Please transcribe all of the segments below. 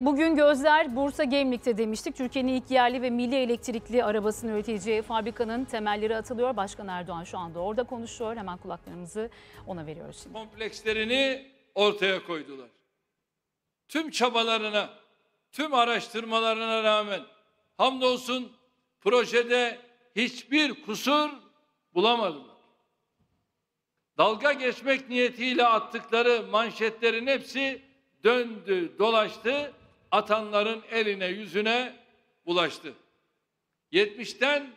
Bugün gözler Bursa Gemlik'te demiştik. Türkiye'nin ilk yerli ve milli elektrikli arabasını üreteceği fabrikanın temelleri atılıyor. Başkan Erdoğan şu anda orada konuşuyor. Hemen kulaklarımızı ona veriyoruz şimdi. komplekslerini ortaya koydular. Tüm çabalarına, tüm araştırmalarına rağmen hamdolsun projede hiçbir kusur bulamadılar. Dalga geçmek niyetiyle attıkları manşetlerin hepsi döndü, dolaştı, atanların eline, yüzüne bulaştı. 70'ten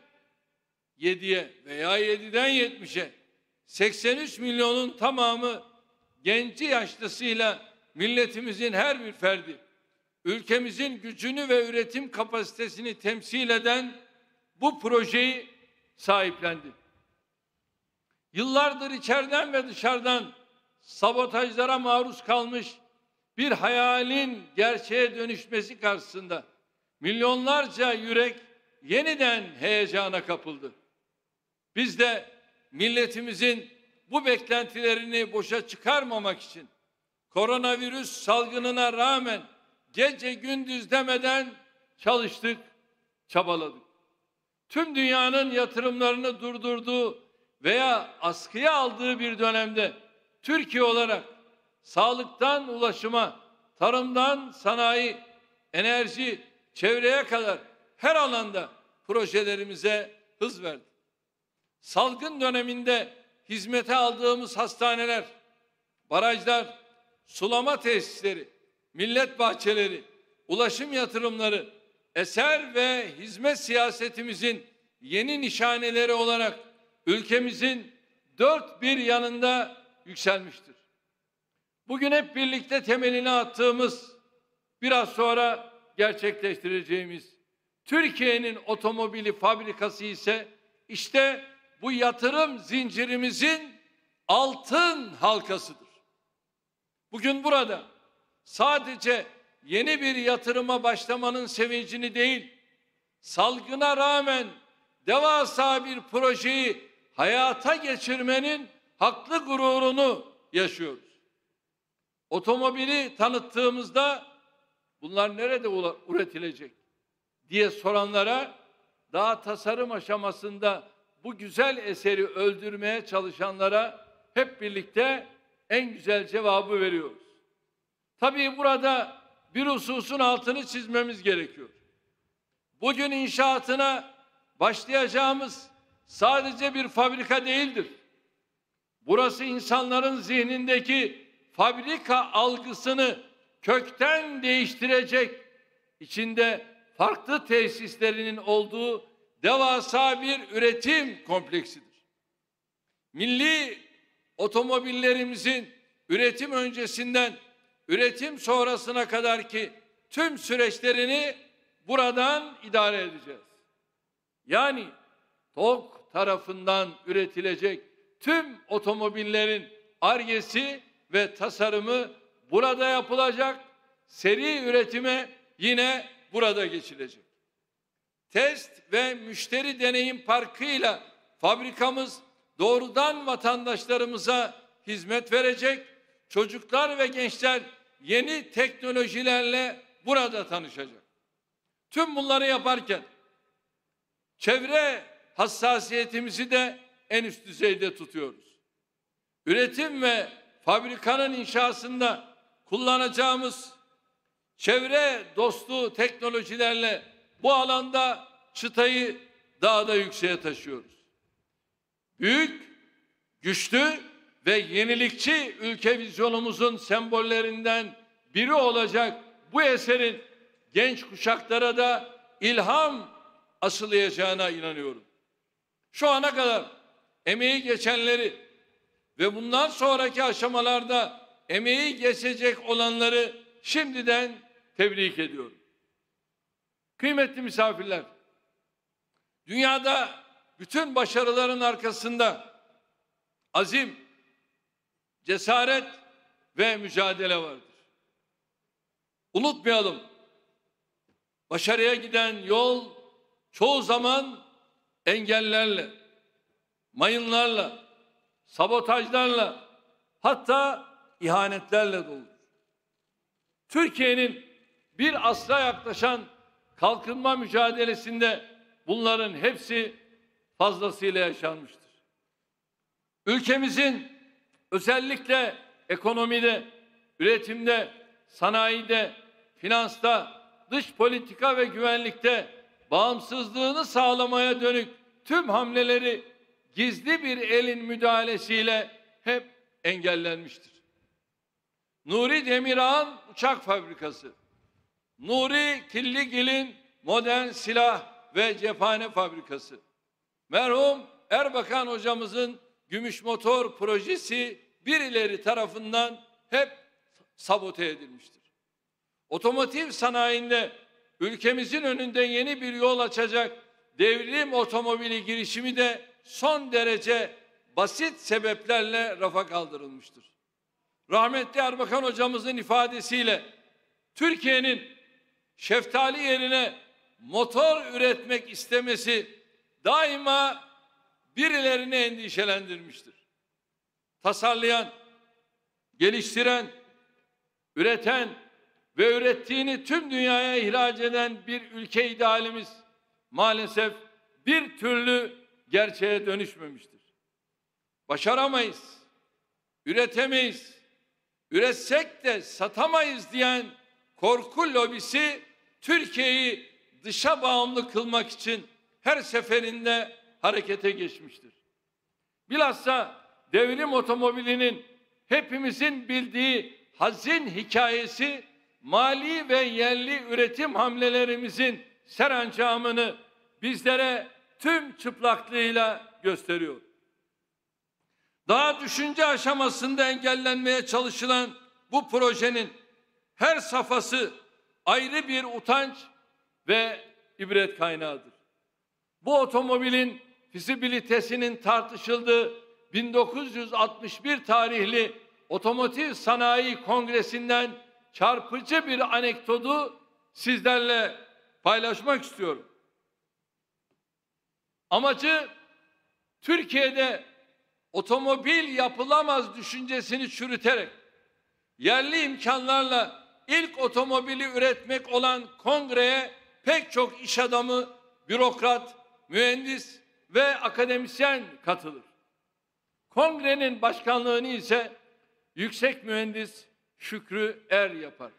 7'ye veya 7'den 70'e 83 milyonun tamamı genci yaşlısıyla milletimizin her bir ferdi ülkemizin gücünü ve üretim kapasitesini temsil eden bu projeyi sahiplendi. Yıllardır içeriden ve dışarıdan sabotajlara maruz kalmış bir hayalin gerçeğe dönüşmesi karşısında milyonlarca yürek yeniden heyecana kapıldı. Biz de milletimizin bu beklentilerini boşa çıkarmamak için koronavirüs salgınına rağmen gece gündüz demeden çalıştık, çabaladık. Tüm dünyanın yatırımlarını durdurduğu veya askıya aldığı bir dönemde Türkiye olarak sağlıktan ulaşıma, tarımdan sanayi, enerji, çevreye kadar her alanda projelerimize hız verdi. Salgın döneminde hizmete aldığımız hastaneler, barajlar, sulama tesisleri, millet bahçeleri, ulaşım yatırımları, eser ve hizmet siyasetimizin yeni nişaneleri olarak ülkemizin dört bir yanında yükselmiştir. Bugün hep birlikte temelini attığımız, biraz sonra gerçekleştireceğimiz Türkiye'nin otomobili fabrikası ise işte bu yatırım zincirimizin altın halkasıdır. Bugün burada sadece yeni bir yatırıma başlamanın sevincini değil, salgına rağmen devasa bir projeyi hayata geçirmenin haklı gururunu yaşıyoruz. Otomobili tanıttığımızda bunlar nerede üretilecek diye soranlara daha tasarım aşamasında bu güzel eseri öldürmeye çalışanlara hep birlikte en güzel cevabı veriyoruz. Tabii burada bir hususun altını çizmemiz gerekiyor. Bugün inşaatına başlayacağımız sadece bir fabrika değildir. Burası insanların zihnindeki fabrika algısını kökten değiştirecek, içinde farklı tesislerinin olduğu devasa bir üretim kompleksidir. Milli otomobillerimizin üretim öncesinden üretim sonrasına kadar ki tüm süreçlerini buradan idare edeceğiz. Yani TOK tarafından üretilecek tüm otomobillerin argesi ve tasarımı burada yapılacak. Seri üretime yine burada geçilecek. Test ve müşteri deneyim parkıyla fabrikamız doğrudan vatandaşlarımıza hizmet verecek. Çocuklar ve gençler yeni teknolojilerle burada tanışacak. Tüm bunları yaparken çevre hassasiyetimizi de en üst düzeyde tutuyoruz. Üretim ve fabrikanın inşasında kullanacağımız çevre dostu teknolojilerle bu alanda çıtayı daha da yükseğe taşıyoruz. Büyük, güçlü ve yenilikçi ülke vizyonumuzun sembollerinden biri olacak bu eserin genç kuşaklara da ilham aşılayacağına inanıyorum. Şu ana kadar emeği geçenleri ve bundan sonraki aşamalarda emeği geçecek olanları şimdiden tebrik ediyorum. Kıymetli misafirler, dünyada bütün başarıların arkasında azim, cesaret ve mücadele vardır. Unutmayalım, başarıya giden yol çoğu zaman engellerle, mayınlarla, sabotajlarla, hatta ihanetlerle doludur. Türkiye'nin bir asra yaklaşan kalkınma mücadelesinde bunların hepsi fazlasıyla yaşanmıştır. Ülkemizin özellikle ekonomide, üretimde, sanayide, finansta, dış politika ve güvenlikte bağımsızlığını sağlamaya dönük tüm hamleleri gizli bir elin müdahalesiyle hep engellenmiştir. Nuri Demirağ'ın uçak fabrikası, Nuri Killigil'in modern silah ve cephane fabrikası, merhum Erbakan hocamızın gümüş motor projesi birileri tarafından hep sabote edilmiştir. Otomotiv sanayinde ülkemizin önünde yeni bir yol açacak devrim otomobili girişimi de son derece basit sebeplerle rafa kaldırılmıştır. Rahmetli Erbakan hocamızın ifadesiyle Türkiye'nin şeftali yerine motor üretmek istemesi daima birilerini endişelendirmiştir. Tasarlayan, geliştiren, üreten ve ürettiğini tüm dünyaya ihraç eden bir ülke idealimiz maalesef bir türlü gerçeğe dönüşmemiştir. Başaramayız, üretemeyiz, üretsek de satamayız diyen korku lobisi Türkiye'yi dışa bağımlı kılmak için her seferinde harekete geçmiştir. Bilhassa devrim otomobilinin hepimizin bildiği hazin hikayesi mali ve yerli üretim hamlelerimizin serancamını bizlere tüm çıplaklığıyla gösteriyor. Daha düşünce aşamasında engellenmeye çalışılan bu projenin her safhası ayrı bir utanç ve ibret kaynağıdır. Bu otomobilin fizibilitesinin tartışıldığı 1961 tarihli Otomotiv Sanayi Kongresi'nden çarpıcı bir anekdotu sizlerle paylaşmak istiyorum. Amacı Türkiye'de otomobil yapılamaz düşüncesini çürüterek yerli imkanlarla ilk otomobili üretmek olan kongreye pek çok iş adamı, bürokrat, mühendis ve akademisyen katılır. Kongrenin başkanlığını ise yüksek mühendis Şükrü Er yapar.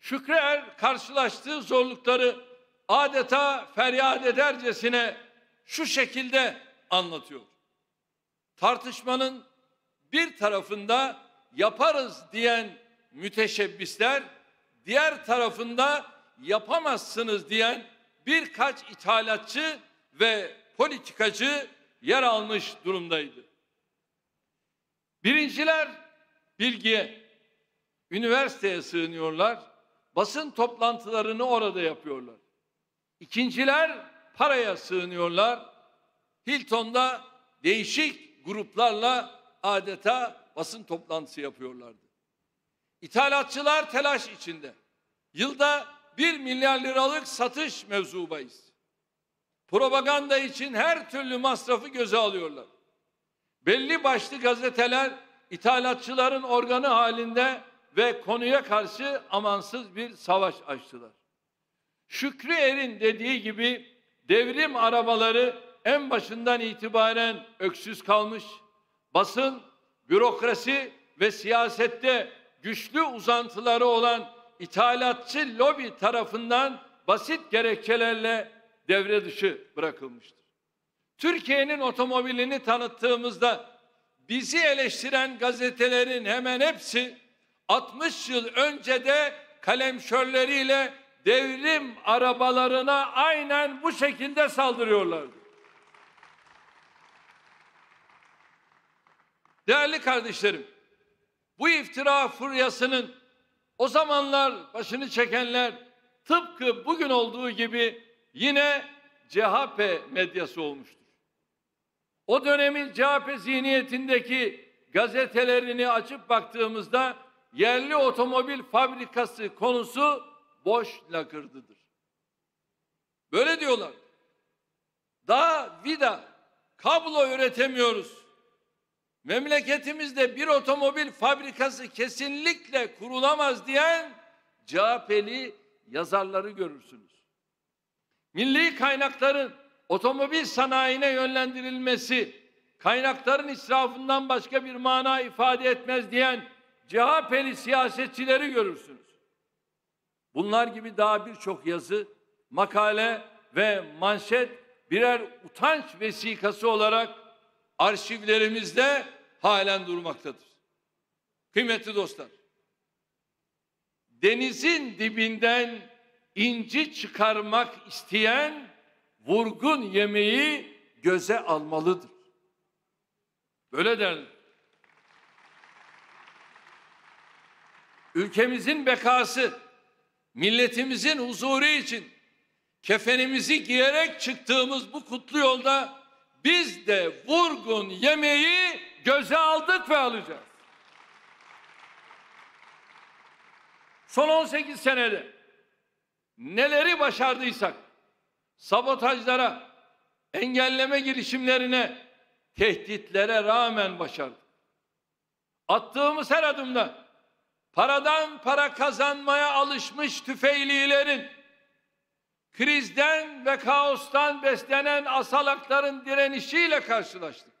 Şükrü Er karşılaştığı zorlukları adeta feryat edercesine şu şekilde anlatıyor. Tartışmanın bir tarafında yaparız diyen müteşebbisler, diğer tarafında yapamazsınız diyen birkaç ithalatçı ve politikacı yer almış durumdaydı. Birinciler bilgiye, üniversiteye sığınıyorlar, basın toplantılarını orada yapıyorlar. İkinciler paraya sığınıyorlar. Hilton'da değişik gruplarla adeta basın toplantısı yapıyorlardı. İthalatçılar telaş içinde. Yılda 1 milyar liralık satış mevzubayız. Propaganda için her türlü masrafı göze alıyorlar. Belli başlı gazeteler ithalatçıların organı halinde ve konuya karşı amansız bir savaş açtılar. Şükrü Er'in dediği gibi devrim arabaları en başından itibaren öksüz kalmış, basın, bürokrasi ve siyasette güçlü uzantıları olan ithalatçı lobi tarafından basit gerekçelerle devre dışı bırakılmıştır. Türkiye'nin otomobilini tanıttığımızda bizi eleştiren gazetelerin hemen hepsi 60 yıl önce de kalemşörleriyle devrim arabalarına aynen bu şekilde saldırıyorlardı. Değerli kardeşlerim, bu iftira furyasının o zamanlar başını çekenler tıpkı bugün olduğu gibi yine CHP medyası olmuştur. O dönemin CHP zihniyetindeki gazetelerini açıp baktığımızda yerli otomobil fabrikası konusu boş lakırdıdır. Böyle diyorlar. Daha vida, kablo üretemiyoruz. Memleketimizde bir otomobil fabrikası kesinlikle kurulamaz diyen CHP'li yazarları görürsünüz. Milli kaynakların otomobil sanayine yönlendirilmesi kaynakların israfından başka bir mana ifade etmez diyen CHP'li siyasetçileri görürsünüz. Bunlar gibi daha birçok yazı, makale ve manşet birer utanç vesikası olarak arşivlerimizde halen durmaktadır. Kıymetli dostlar, denizin dibinden inci çıkarmak isteyen vurgun yemeği göze almalıdır. Böyle derler. Ülkemizin bekası, milletimizin huzuru için kefenimizi giyerek çıktığımız bu kutlu yolda biz de vurgun yemeği göze aldık ve alacağız. Son 18 senede neleri başardıysak sabotajlara, engelleme girişimlerine, tehditlere rağmen başardık. Attığımız her adımda paradan para kazanmaya alışmış tüfeğlilerin, krizden ve kaostan beslenen asalakların direnişiyle karşılaştık.